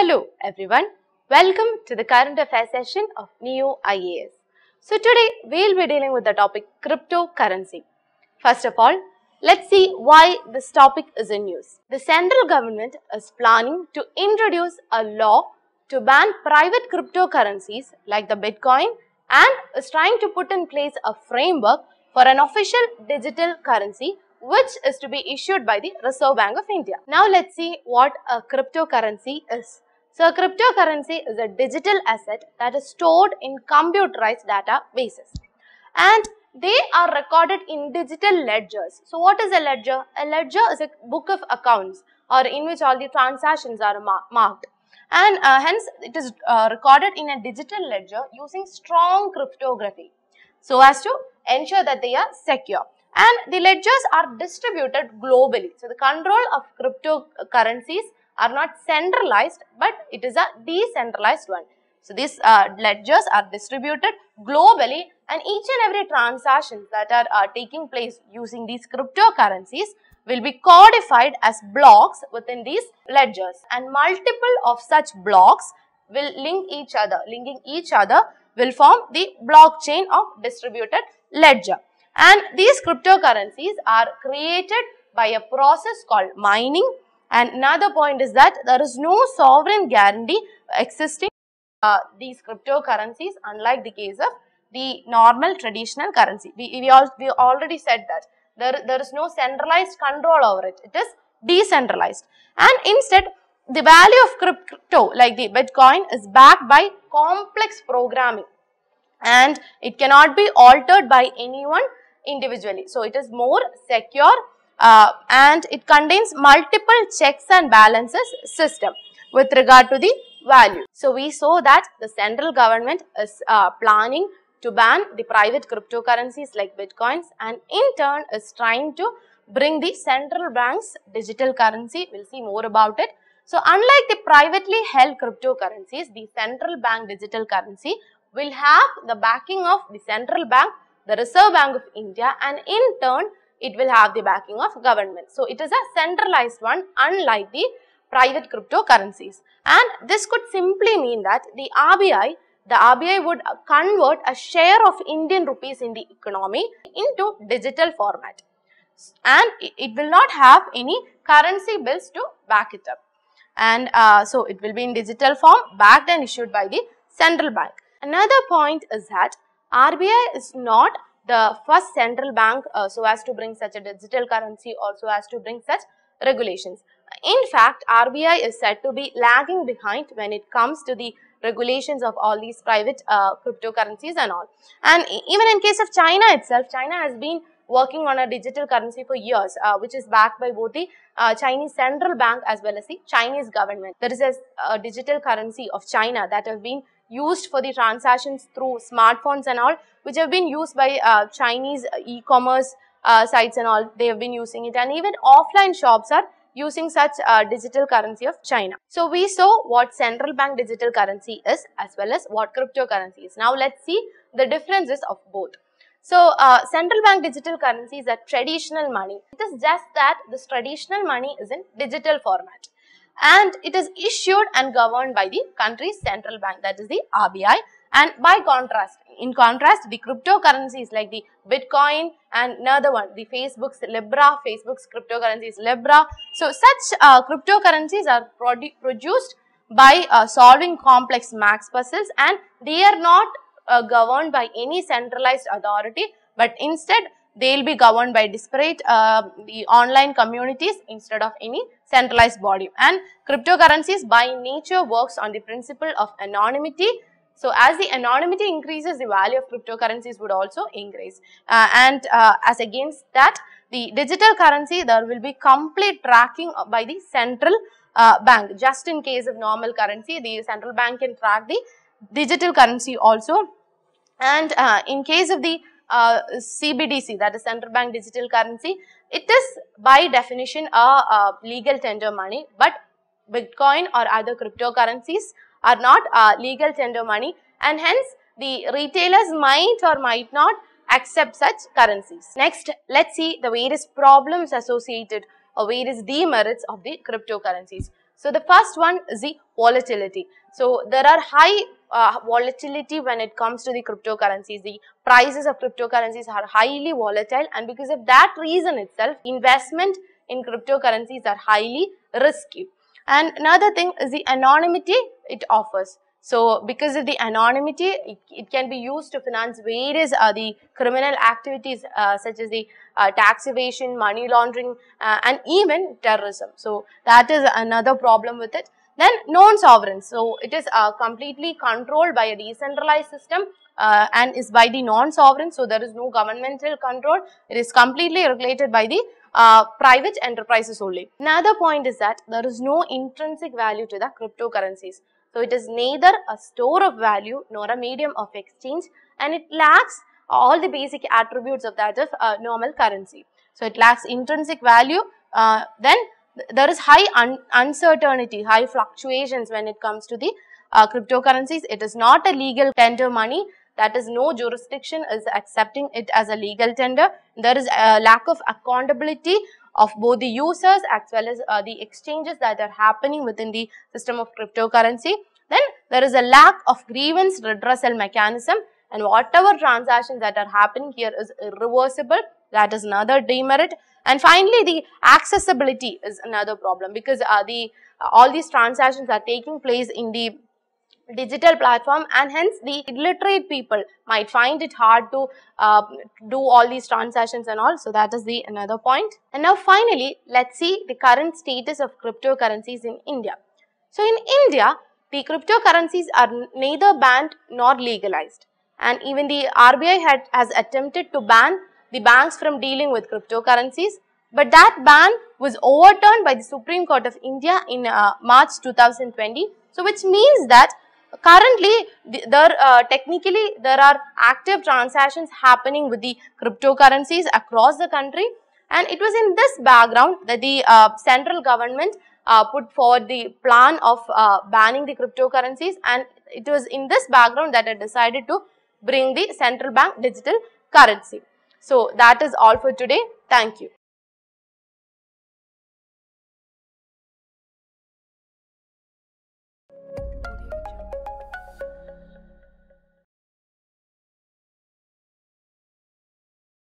Hello everyone, welcome to the current affairs session of NEO IAS. So today we'll be dealing with the topic cryptocurrency. First of all, let's see why this topic is in news. The central government is planning to introduce a law to ban private cryptocurrencies like the Bitcoin and is trying to put in place a framework for an official digital currency which is to be issued by the Reserve Bank of India. Now let's see what a cryptocurrency is. So a cryptocurrency is a digital asset that is stored in computerized databases and they are recorded in digital ledgers. So what is a ledger? A ledger is a book of accounts or in which all the transactions are mar marked and uh, hence it is uh, recorded in a digital ledger using strong cryptography so as to ensure that they are secure and the ledgers are distributed globally. So the control of cryptocurrencies are not centralized but it is a decentralized one. So these uh, ledgers are distributed globally and each and every transactions that are uh, taking place using these cryptocurrencies will be codified as blocks within these ledgers and multiple of such blocks will link each other. Linking each other will form the blockchain of distributed ledger. And these cryptocurrencies are created by a process called mining and another point is that there is no sovereign guarantee existing uh, these cryptocurrencies unlike the case of the normal traditional currency. We, we, all, we already said that there, there is no centralized control over it. It is decentralized and instead the value of crypto like the Bitcoin is backed by complex programming and it cannot be altered by anyone individually. So, it is more secure uh, and it contains multiple checks and balances system with regard to the value. So, we saw that the central government is uh, planning to ban the private cryptocurrencies like bitcoins and in turn is trying to bring the central bank's digital currency. We will see more about it. So, unlike the privately held cryptocurrencies, the central bank digital currency will have the backing of the central bank the Reserve Bank of India and in turn it will have the backing of government. So, it is a centralized one unlike the private cryptocurrencies and this could simply mean that the RBI the RBI would convert a share of Indian rupees in the economy into digital format and it will not have any currency bills to back it up and uh, so it will be in digital form backed and issued by the central bank. Another point is that RBI is not the first central bank uh, so as to bring such a digital currency also as to bring such regulations. In fact, RBI is said to be lagging behind when it comes to the regulations of all these private uh, cryptocurrencies and all. And even in case of China itself, China has been working on a digital currency for years, uh, which is backed by both the uh, Chinese central bank as well as the Chinese government. There is a, a digital currency of China that has been used for the transactions through smartphones and all which have been used by uh, Chinese e-commerce uh, sites and all they have been using it and even offline shops are using such uh, digital currency of China. So we saw what central bank digital currency is as well as what cryptocurrency is. Now let's see the differences of both. So uh, central bank digital currency is a traditional money. It is just that this traditional money is in digital format and it is issued and governed by the country's central bank that is the RBI and by contrast in contrast the cryptocurrencies like the bitcoin and another one the facebook's libra facebook's cryptocurrency is libra. So such uh, cryptocurrencies are produ produced by uh, solving complex max puzzles and they are not uh, governed by any centralized authority but instead they will be governed by disparate uh, the online communities instead of any centralized body. And cryptocurrencies by nature works on the principle of anonymity. So as the anonymity increases the value of cryptocurrencies would also increase. Uh, and uh, as against that the digital currency there will be complete tracking by the central uh, bank. Just in case of normal currency the central bank can track the digital currency also. And uh, in case of the uh, CBDC that is central bank digital currency it is by definition a, a legal tender money but bitcoin or other cryptocurrencies are not uh, legal tender money and hence the retailers might or might not accept such currencies. Next, let's see the various problems associated or various demerits of the cryptocurrencies. So the first one is the volatility. So there are high uh, volatility when it comes to the cryptocurrencies. The prices of cryptocurrencies are highly volatile and because of that reason itself, investment in cryptocurrencies are highly risky. And another thing is the anonymity it offers. So, because of the anonymity, it, it can be used to finance various uh, the criminal activities uh, such as the uh, tax evasion, money laundering uh, and even terrorism. So, that is another problem with it. Then non-sovereign. So, it is uh, completely controlled by a decentralized system uh, and is by the non-sovereign. So, there is no governmental control. It is completely regulated by the uh, private enterprises only. Another point is that there is no intrinsic value to the cryptocurrencies. So, it is neither a store of value nor a medium of exchange and it lacks all the basic attributes of that of uh, normal currency. So, it lacks intrinsic value uh, then there is high un uncertainty, high fluctuations when it comes to the uh, cryptocurrencies. It is not a legal tender money that is no jurisdiction is accepting it as a legal tender. There is a lack of accountability of both the users as well as uh, the exchanges that are happening within the system of cryptocurrency. Then there is a lack of grievance redressal mechanism and whatever transactions that are happening here is irreversible. That is another demerit. And finally, the accessibility is another problem because uh, the uh, all these transactions are taking place in the digital platform and hence the illiterate people might find it hard to uh, do all these transactions and all. So, that is the another point. And now finally, let's see the current status of cryptocurrencies in India. So, in India, the cryptocurrencies are neither banned nor legalized and even the RBI had, has attempted to ban the banks from dealing with cryptocurrencies but that ban was overturned by the Supreme Court of India in uh, March 2020. So, which means that currently there uh, technically there are active transactions happening with the cryptocurrencies across the country and it was in this background that the uh, central government uh, put forward the plan of uh, banning the cryptocurrencies and it was in this background that I decided to bring the central bank digital currency. So that is all for today. Thank you.